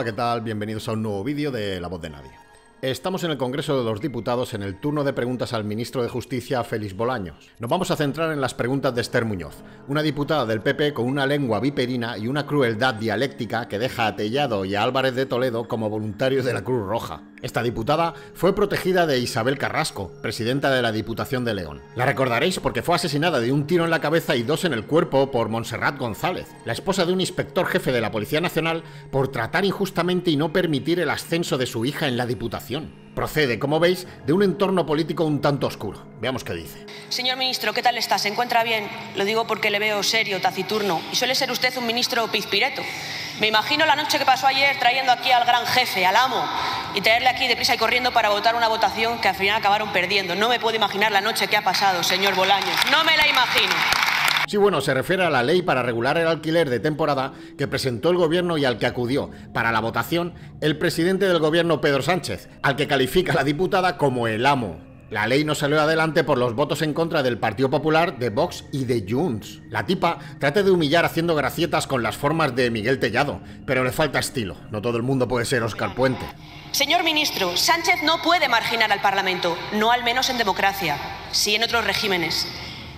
Hola, ¿qué tal? Bienvenidos a un nuevo vídeo de La Voz de Nadie. Estamos en el Congreso de los Diputados en el turno de preguntas al ministro de Justicia, Félix Bolaños. Nos vamos a centrar en las preguntas de Esther Muñoz, una diputada del PP con una lengua viperina y una crueldad dialéctica que deja a Tellado y a Álvarez de Toledo como voluntarios de la Cruz Roja. Esta diputada fue protegida de Isabel Carrasco, presidenta de la Diputación de León. La recordaréis porque fue asesinada de un tiro en la cabeza y dos en el cuerpo por Montserrat González, la esposa de un inspector jefe de la Policía Nacional, por tratar injustamente y no permitir el ascenso de su hija en la Diputación. Procede, como veis, de un entorno político un tanto oscuro. Veamos qué dice. Señor ministro, ¿qué tal está? ¿Se encuentra bien? Lo digo porque le veo serio, taciturno, y suele ser usted un ministro pizpireto. Me imagino la noche que pasó ayer trayendo aquí al gran jefe, al amo, y traerle aquí deprisa y corriendo para votar una votación que al final acabaron perdiendo. No me puedo imaginar la noche que ha pasado, señor Bolaños. No me la imagino. Sí, bueno, se refiere a la ley para regular el alquiler de temporada que presentó el gobierno y al que acudió para la votación el presidente del gobierno Pedro Sánchez, al que califica la diputada como el amo. La ley no salió adelante por los votos en contra del Partido Popular, de Vox y de Junts. La tipa trata de humillar haciendo gracietas con las formas de Miguel Tellado, pero le falta estilo. No todo el mundo puede ser Oscar Puente. Señor ministro, Sánchez no puede marginar al Parlamento, no al menos en democracia, sí en otros regímenes.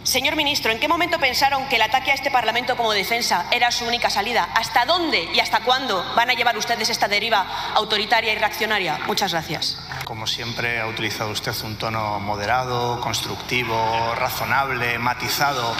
Señor ministro, ¿en qué momento pensaron que el ataque a este Parlamento como defensa era su única salida? ¿Hasta dónde y hasta cuándo van a llevar ustedes esta deriva autoritaria y reaccionaria? Muchas gracias. Como siempre, ha utilizado usted un tono moderado, constructivo, razonable, matizado,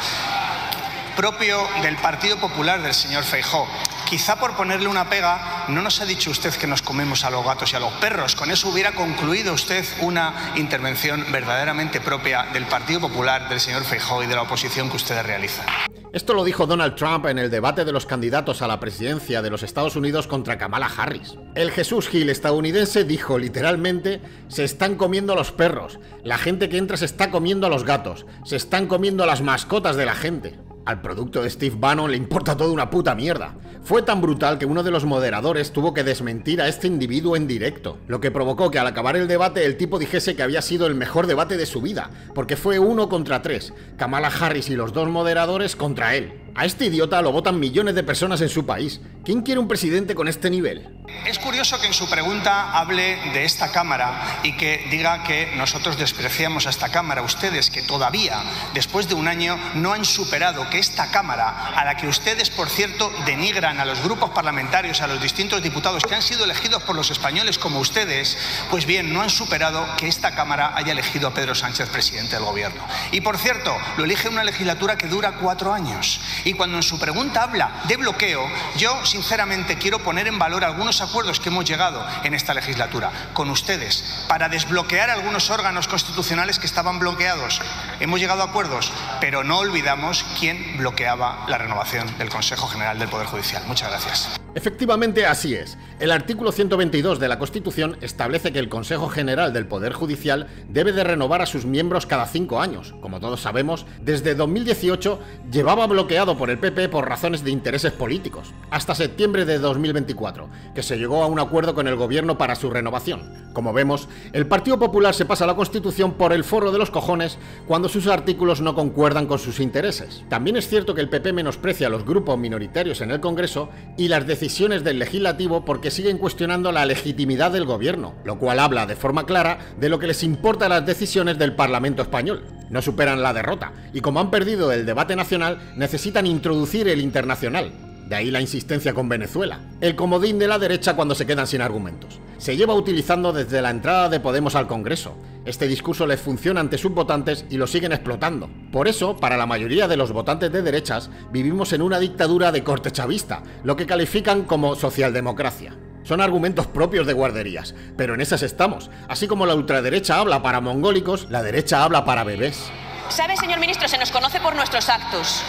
propio del Partido Popular del señor Feijó. Quizá por ponerle una pega, no nos ha dicho usted que nos comemos a los gatos y a los perros. Con eso hubiera concluido usted una intervención verdaderamente propia del Partido Popular, del señor Feijóo y de la oposición que ustedes realizan. Esto lo dijo Donald Trump en el debate de los candidatos a la presidencia de los Estados Unidos contra Kamala Harris. El Jesús Gil estadounidense dijo literalmente, se están comiendo a los perros, la gente que entra se está comiendo a los gatos, se están comiendo a las mascotas de la gente. Al producto de Steve Bannon le importa toda una puta mierda. Fue tan brutal que uno de los moderadores tuvo que desmentir a este individuo en directo, lo que provocó que al acabar el debate el tipo dijese que había sido el mejor debate de su vida, porque fue uno contra tres, Kamala Harris y los dos moderadores contra él. A este idiota lo votan millones de personas en su país. ¿Quién quiere un presidente con este nivel? Es curioso que en su pregunta hable de esta Cámara y que diga que nosotros despreciamos a esta Cámara. Ustedes que todavía, después de un año, no han superado que esta Cámara, a la que ustedes, por cierto, denigran a los grupos parlamentarios, a los distintos diputados que han sido elegidos por los españoles como ustedes, pues bien, no han superado que esta Cámara haya elegido a Pedro Sánchez presidente del Gobierno. Y por cierto, lo elige una legislatura que dura cuatro años y cuando en su pregunta habla de bloqueo, yo sinceramente quiero poner en valor algunos acuerdos que hemos llegado en esta legislatura con ustedes para desbloquear algunos órganos constitucionales que estaban bloqueados. Hemos llegado a acuerdos, pero no olvidamos quién bloqueaba la renovación del Consejo General del Poder Judicial. Muchas gracias. Efectivamente, así es. El artículo 122 de la Constitución establece que el Consejo General del Poder Judicial debe de renovar a sus miembros cada cinco años. Como todos sabemos, desde 2018 llevaba bloqueado por el PP por razones de intereses políticos, hasta septiembre de 2024, que se llegó a un acuerdo con el gobierno para su renovación. Como vemos, el Partido Popular se pasa la Constitución por el forro de los cojones cuando sus artículos no concuerdan con sus intereses. También es cierto que el PP menosprecia a los grupos minoritarios en el Congreso y las decisiones del legislativo porque siguen cuestionando la legitimidad del gobierno, lo cual habla de forma clara de lo que les importa las decisiones del Parlamento español. No superan la derrota y como han perdido el debate nacional, necesitan introducir el internacional. De ahí la insistencia con Venezuela. El comodín de la derecha cuando se quedan sin argumentos. Se lleva utilizando desde la entrada de Podemos al Congreso. Este discurso les funciona ante sus votantes y lo siguen explotando. Por eso, para la mayoría de los votantes de derechas, vivimos en una dictadura de corte chavista, lo que califican como socialdemocracia. Son argumentos propios de guarderías, pero en esas estamos. Así como la ultraderecha habla para mongólicos, la derecha habla para bebés. ¿Sabe, señor ministro? Se nos conoce por nuestros actos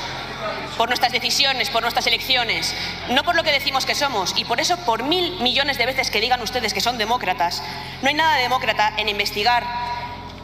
por nuestras decisiones, por nuestras elecciones, no por lo que decimos que somos. Y por eso, por mil millones de veces que digan ustedes que son demócratas, no hay nada demócrata en investigar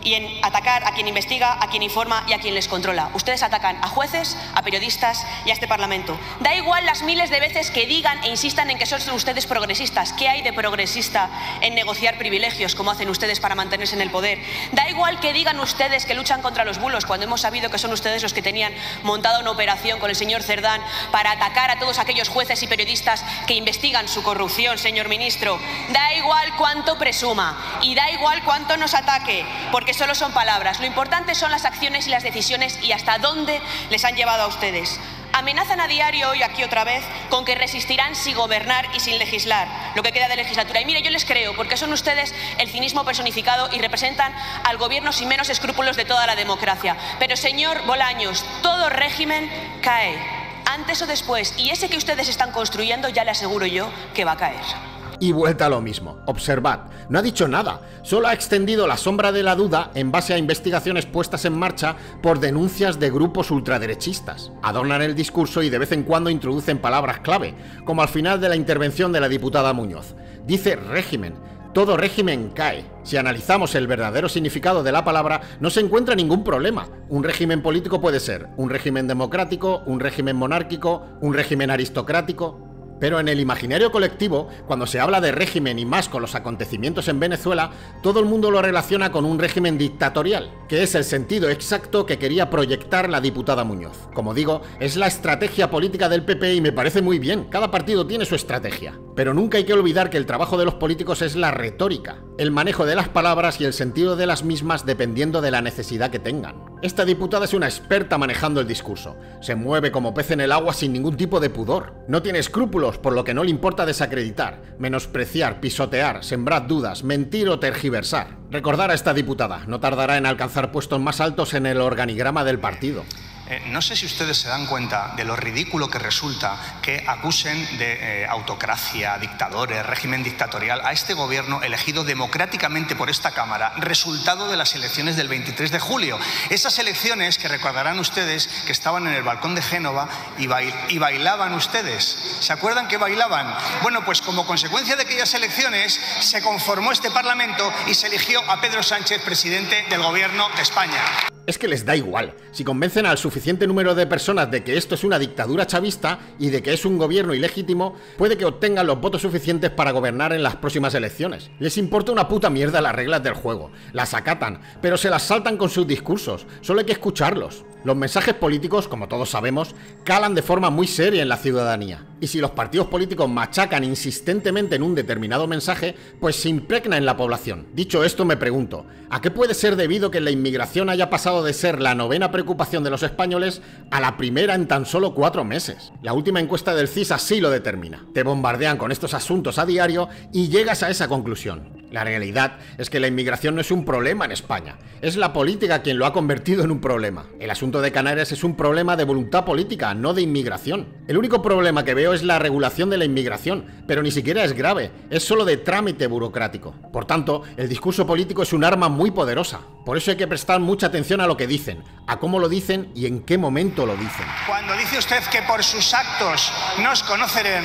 y en atacar a quien investiga, a quien informa y a quien les controla. Ustedes atacan a jueces, a periodistas y a este Parlamento. Da igual las miles de veces que digan e insistan en que son ustedes progresistas. ¿Qué hay de progresista en negociar privilegios como hacen ustedes para mantenerse en el poder? Da igual que digan ustedes que luchan contra los bulos cuando hemos sabido que son ustedes los que tenían montada una operación con el señor Cerdán para atacar a todos aquellos jueces y periodistas que investigan su corrupción, señor ministro. Da igual cuánto presuma y da igual cuánto nos ataque, porque solo son palabras. Lo importante son las acciones y las decisiones y hasta dónde les han llevado a ustedes. Amenazan a diario hoy aquí otra vez con que resistirán sin gobernar y sin legislar lo que queda de legislatura. Y mire, yo les creo, porque son ustedes el cinismo personificado y representan al gobierno sin menos escrúpulos de toda la democracia. Pero, señor Bolaños, todo régimen cae, antes o después, y ese que ustedes están construyendo ya le aseguro yo que va a caer. Y vuelta a lo mismo. Observad, no ha dicho nada, solo ha extendido la sombra de la duda en base a investigaciones puestas en marcha por denuncias de grupos ultraderechistas. Adornan el discurso y de vez en cuando introducen palabras clave, como al final de la intervención de la diputada Muñoz. Dice régimen. Todo régimen cae. Si analizamos el verdadero significado de la palabra, no se encuentra ningún problema. Un régimen político puede ser un régimen democrático, un régimen monárquico, un régimen aristocrático, pero en el imaginario colectivo, cuando se habla de régimen y más con los acontecimientos en Venezuela, todo el mundo lo relaciona con un régimen dictatorial, que es el sentido exacto que quería proyectar la diputada Muñoz. Como digo, es la estrategia política del PP y me parece muy bien, cada partido tiene su estrategia. Pero nunca hay que olvidar que el trabajo de los políticos es la retórica, el manejo de las palabras y el sentido de las mismas dependiendo de la necesidad que tengan. Esta diputada es una experta manejando el discurso. Se mueve como pez en el agua sin ningún tipo de pudor. No tiene escrúpulos, por lo que no le importa desacreditar, menospreciar, pisotear, sembrar dudas, mentir o tergiversar. Recordar a esta diputada, no tardará en alcanzar puestos más altos en el organigrama del partido. Eh, no sé si ustedes se dan cuenta de lo ridículo que resulta que acusen de eh, autocracia, dictadores, régimen dictatorial a este gobierno elegido democráticamente por esta Cámara, resultado de las elecciones del 23 de julio. Esas elecciones que recordarán ustedes que estaban en el balcón de Génova y, y bailaban ustedes. ¿Se acuerdan que bailaban? Bueno, pues como consecuencia de aquellas elecciones se conformó este Parlamento y se eligió a Pedro Sánchez presidente del gobierno de España es que les da igual. Si convencen al suficiente número de personas de que esto es una dictadura chavista y de que es un gobierno ilegítimo, puede que obtengan los votos suficientes para gobernar en las próximas elecciones. Les importa una puta mierda las reglas del juego, las acatan, pero se las saltan con sus discursos, solo hay que escucharlos. Los mensajes políticos, como todos sabemos, calan de forma muy seria en la ciudadanía. Y si los partidos políticos machacan insistentemente en un determinado mensaje, pues se impregna en la población. Dicho esto, me pregunto, ¿a qué puede ser debido que la inmigración haya pasado de ser la novena preocupación de los españoles a la primera en tan solo cuatro meses? La última encuesta del CIS así lo determina. Te bombardean con estos asuntos a diario y llegas a esa conclusión. La realidad es que la inmigración no es un problema en España, es la política quien lo ha convertido en un problema. El asunto de Canarias es un problema de voluntad política, no de inmigración. El único problema que veo es la regulación de la inmigración, pero ni siquiera es grave, es solo de trámite burocrático. Por tanto, el discurso político es un arma muy poderosa. Por eso hay que prestar mucha atención a lo que dicen, a cómo lo dicen y en qué momento lo dicen. Cuando dice usted que por sus actos nos conocerán...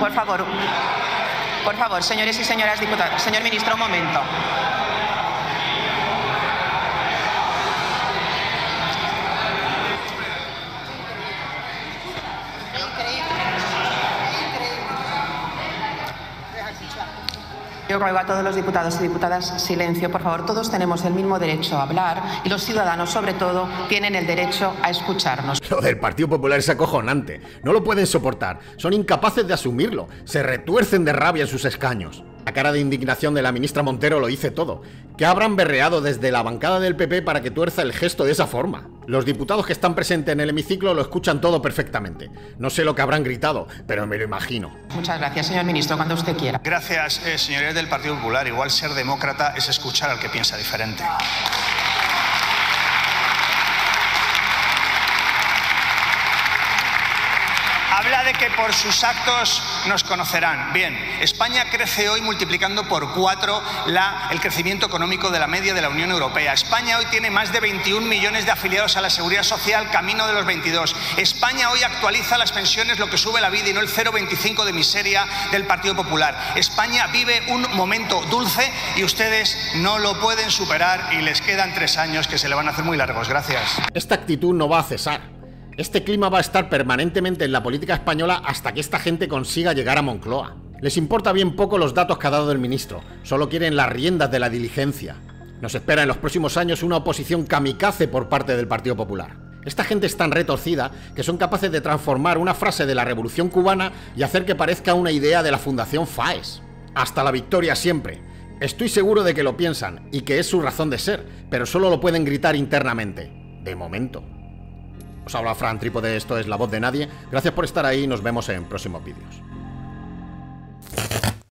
Por favor, por favor, señores y señoras diputados. Señor ministro, un momento. Yo ruego a todos los diputados y diputadas silencio, por favor. Todos tenemos el mismo derecho a hablar y los ciudadanos, sobre todo, tienen el derecho a escucharnos. Lo del Partido Popular es acojonante. No lo pueden soportar. Son incapaces de asumirlo. Se retuercen de rabia en sus escaños. La cara de indignación de la ministra Montero lo dice todo. Que habrán berreado desde la bancada del PP para que tuerza el gesto de esa forma. Los diputados que están presentes en el hemiciclo lo escuchan todo perfectamente. No sé lo que habrán gritado, pero me lo imagino. Muchas gracias, señor ministro, cuando usted quiera. Gracias, eh, señorías del Partido Popular. Igual ser demócrata es escuchar al que piensa diferente. Por sus actos nos conocerán. Bien, España crece hoy multiplicando por cuatro el crecimiento económico de la media de la Unión Europea. España hoy tiene más de 21 millones de afiliados a la seguridad social, camino de los 22. España hoy actualiza las pensiones, lo que sube la vida y no el 0,25 de miseria del Partido Popular. España vive un momento dulce y ustedes no lo pueden superar y les quedan tres años que se le van a hacer muy largos. Gracias. Esta actitud no va a cesar. Este clima va a estar permanentemente en la política española hasta que esta gente consiga llegar a Moncloa. Les importa bien poco los datos que ha dado el ministro, solo quieren las riendas de la diligencia. Nos espera en los próximos años una oposición kamikaze por parte del Partido Popular. Esta gente es tan retorcida que son capaces de transformar una frase de la Revolución cubana y hacer que parezca una idea de la Fundación FAES. Hasta la victoria siempre. Estoy seguro de que lo piensan y que es su razón de ser, pero solo lo pueden gritar internamente. De momento. Os habla Fran Trípode, esto es La Voz de Nadie. Gracias por estar ahí y nos vemos en próximos vídeos.